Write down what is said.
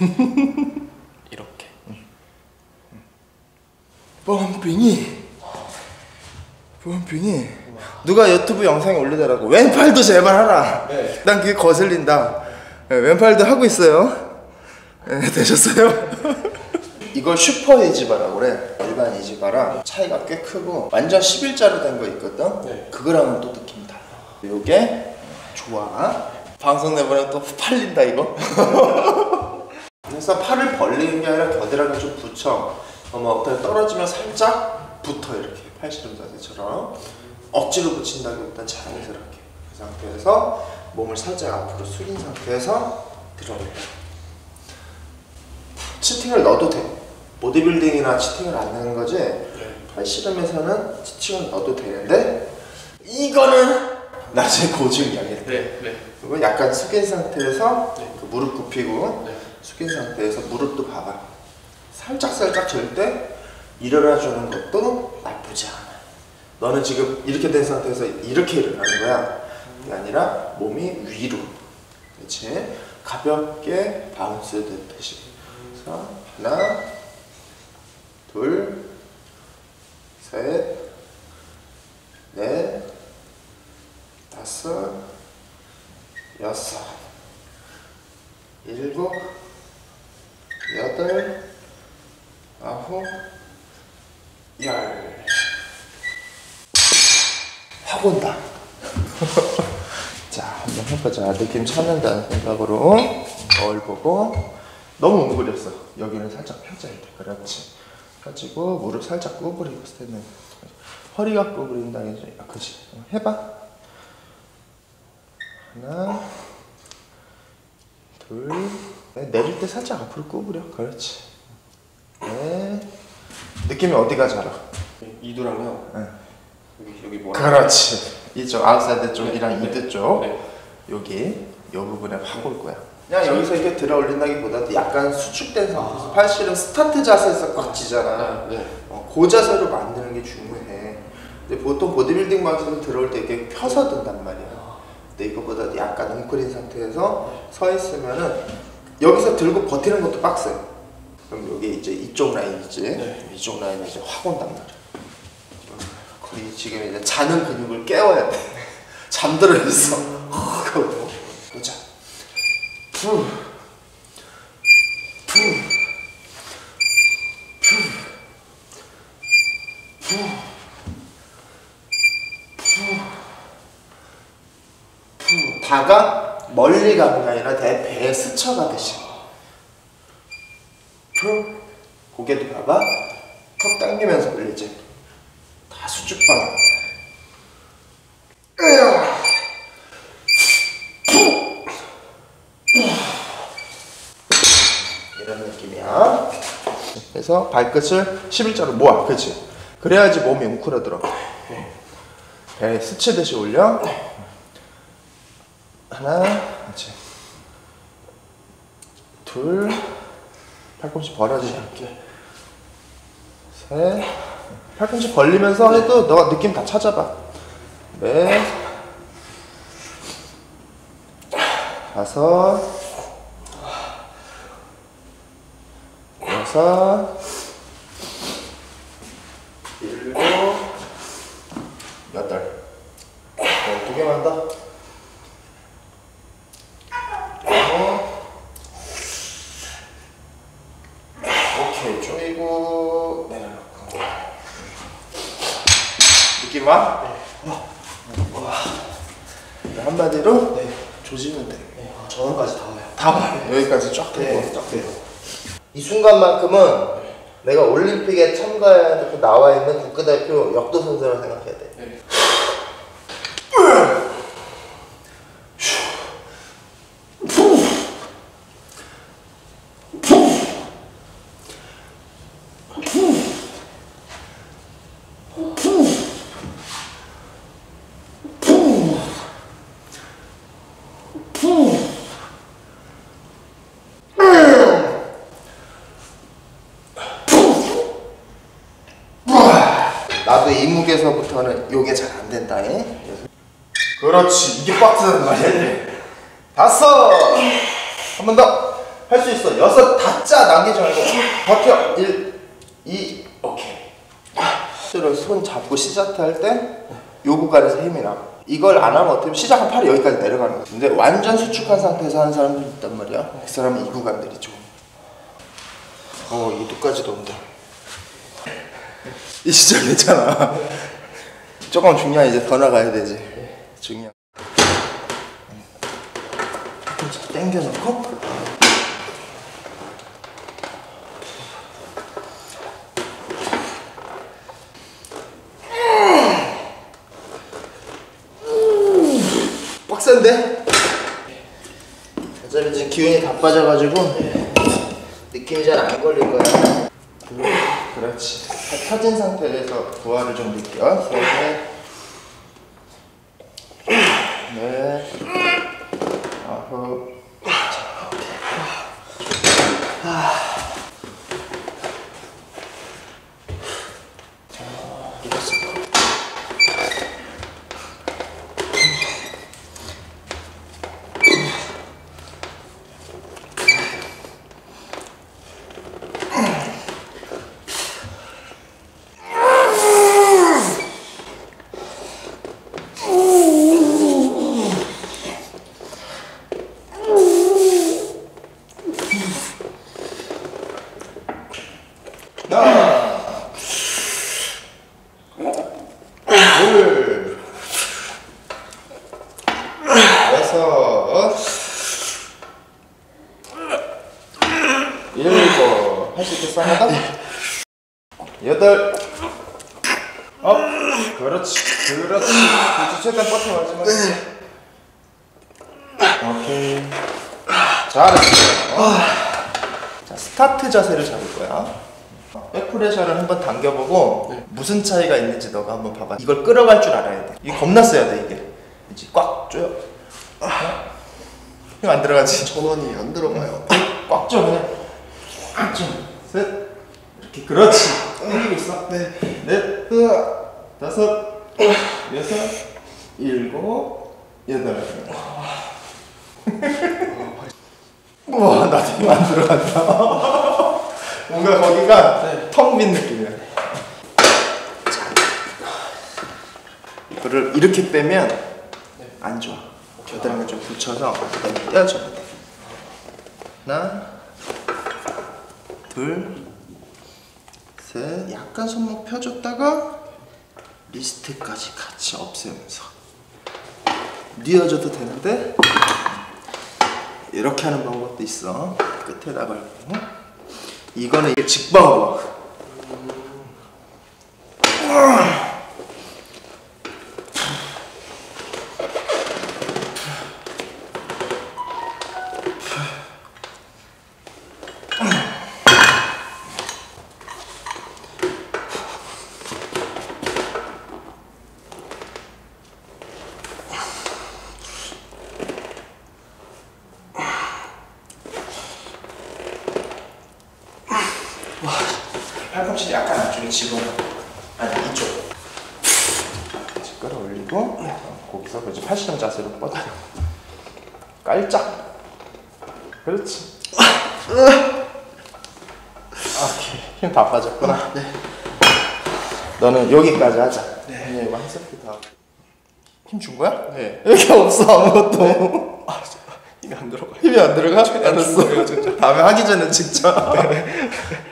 이렇게. 펌핑이. 펌핑이. 누가 유튜브 영상에 올리더라고. 왼팔도 제발 하라. 네. 난 그게 거슬린다. 네, 왼팔도 하고 있어요. 네, 되셨어요? 이걸 슈퍼 이지바라고 그래. 일반 이지바랑 차이가 꽤 크고 완전 11자로 된 거 있거든? 네. 그거랑은 또 느낌이 달라. 요게 좋아. 방송 내보내 또 팔린다 이거 그래서 팔을 벌리는 게 아니라 겨드랑이 좀 붙여 어머 엎드려 떨어지면 살짝 붙어 이렇게 팔씨름 자세처럼 억지로 붙인다기보단 자연스럽게 그 상태에서 몸을 살짝 앞으로 숙인 상태에서 들어올려 치팅을 넣어도 돼 보디빌딩이나 치팅을 안 넣는 거지 네. 팔씨름에서는 치팅을 넣어도 되는데 이거는 나중에 고증 이야기해 네, 네. 그리고 약간 숙인 상태에서 네. 그 무릎 굽히고 네. 숙인 상태에서 무릎도 봐봐 살짝 살짝 절 때 일어나 주는 것도 나쁘지 않아. 너는 지금 이렇게 된 상태에서 이렇게 일어나는 거야. 그게 아니라 몸이 위로. 그렇지 가볍게 바운스 듯이 그래서 하나 둘 셋 넷 다섯 여섯. 일곱 여덟 아홉 열. 확 온다. 자 한번 해보자. 느낌 찾는다는 생각으로 거울 보고. 너무 웅그렸어. 여기는 살짝 펴져야 돼. 그렇지. 펴지고 무릎 살짝 구부리고 스탠드 허리가 구부린다 아, 그지. 해봐. 하나 둘 넷. 내릴 때 살짝 앞으로 구부려. 그렇지. 네. 느낌이 어디가 잘 와? 이두랑요. 네. 여기 여기 뭐? 그렇지. 이쪽 아웃사이드 쪽이랑 네, 이두 쪽. 네. 여기 요 부분에 확 올 거야. 그냥 여기서 이렇게 들어 올린다기보다도 약간 수축된 상태에서 팔씨름 스타트 자세에서 꽉 아, 네. 어, 그 자세로 만드는 게 중요해. 근데 보통 보디빌딩 방식에서 들어올 때 이렇게 펴서 든단 말이야. 근데 이거보다도 약간 웅크린 상태에서 서 있으면은 여기서 들고 버티는 것도 빡세 그럼 여기 이제 이쪽 라인이지 네. 이쪽 라인이 이제 확 온단 말이야 거의 지금 이제 자는 근육을 깨워야 돼. 잠들어 있어. 그거 보자. 푸. 푸. 푸. 다가 멀리 가는 게 아니라 내 배에 스쳐가듯이 푸 고개도 봐봐. 턱 당기면서 올리지. 다 수축 방향 으아. 푸. 이런 느낌이야. 그래서 발끝을 11자로 모아. 그치? 그래야지 몸이 웅크러들어. 배에 스치듯이 올려 하나 그렇지 둘 팔꿈치 벌어지지 않게. 셋 팔꿈치 벌리면서 해도 너가 느낌 다 찾아봐. 넷 다섯 여섯 일곱 여덟 네, 두 개만 더 어. 오케이 조이고 내려놓고 느낌 와? 와. 한마디로 네. 조지면 돼. 네. 아, 저런까지 다 와요. 다 봐. 여기까지 쫙 되고. 네, 딱 돼요. 이 순간만큼은 내가 올림픽에 참가해 나와 있는 국가대표 역도 선수를 생각해야 돼. 나도 이 무게서부터는 요게 잘 안 된다. 에? 그렇지. 이게 빡세단 말이야. 다섯. 한 번 더. 할 수 있어. 여섯 다짜 남기지 말고 버텨. 1, 2, 오케이. 실제로 손 잡고 시작트 할 때 요 구간에서 힘이 나. 이걸 안 하면 어떻게 시작한 팔이 여기까지 내려가는 거야. 근데 완전 수축한 상태에서 하는 사람들이 있단 말이야. 그 사람은 이 구간들이 좀. 어, 이도까지도 온다. 이 시절 괜찮아. 조금 중량 이제 더 나가야 되지. 자, 당겨놓고. 빡센데? 어차피 지금 기운이 다 빠져가지고 느낌이 잘 안 걸릴 거야. 그렇지. 다 펴진 상태에서 부하를 좀 넷, 아홉. 자, 일어서. 하나, 둘, 여섯, 일곱, 할 수 있겠어 하나 여덟, 어, 그렇지, 그렇지, 그렇지, 최대한 버텨 마지막. 오케이, 잘했어. 자, 스타트 자세를 잡을 거야. back pressure를 한번 당겨보고 무슨 차이가 있는지 너가 한번 봐봐. 이걸 끌어갈 줄 알아야 돼. 이게 겁나 써야 돼 이게. 이제 꽉 줘요. 힘 안 들어가지. 전완이 안 들어가요. 꽉 줘, 그냥. 꽉 줘. 셋. 이렇게 그렇지. 당기고 있어. 네. 넷, 다섯, 여섯, 일곱, 여덟. 우와, 나도 힘안 들어간다. 뭔가 거기가 텅빈 느낌이야. 이거를 이렇게 빼면 안 좋아. 겨드랑이 좀 붙여서 떼어줘야 돼. 하나, 둘, 셋. 약간 손목 펴줬다가 리스트까지 같이 없애면서 뉘어줘도 되는데 이렇게 하는 방법도 있어. 끝에다 걸고. 이거는 이게 직방으로. 팔꿈치 약간 안쪽에 집어넣어. 아니 이쪽. 끌어올리고 어, 거기서 그렇지 팔씨름 자세로 뻗어. 깔짝. 그렇지. 오케이 힘 다 빠졌구나. 네. 너는 여기까지 하자. 네. 이거 한 세트 다. 힘 준 거야? 네. 여기 없어 아무것도. 아, 힘이 안 들어가요. 힘이 안 들어가? 알았어. 다음에 하기 전에 직접.